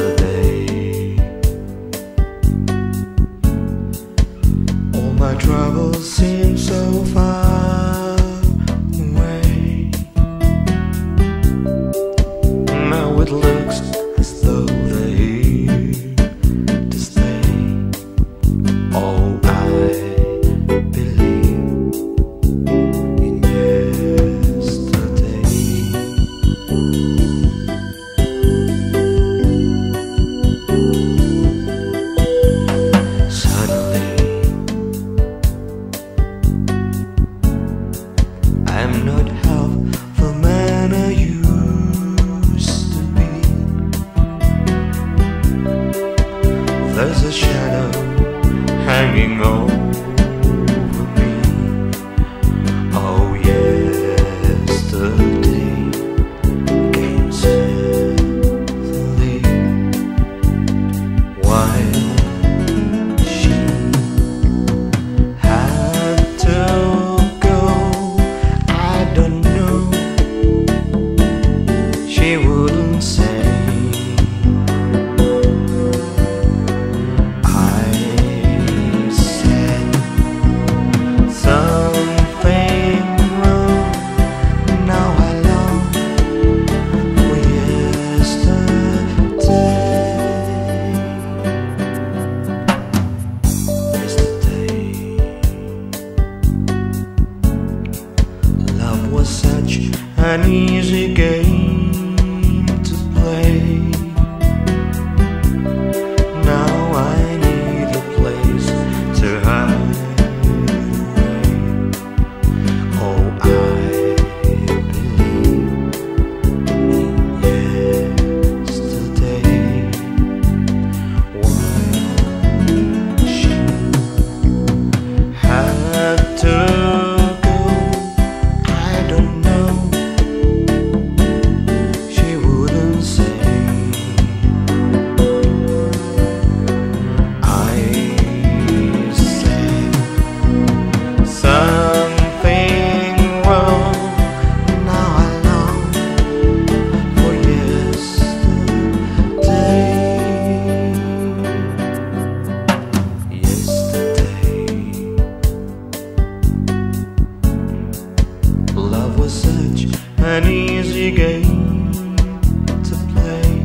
Yesterday, all my troubles looks as though they're here to stay. Oh, I believe in yesterday. Suddenly, I'm not half the man There's a shadow hanging over an easy game to play. Now I need a place to hide such an easy game to play.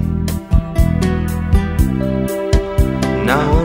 Now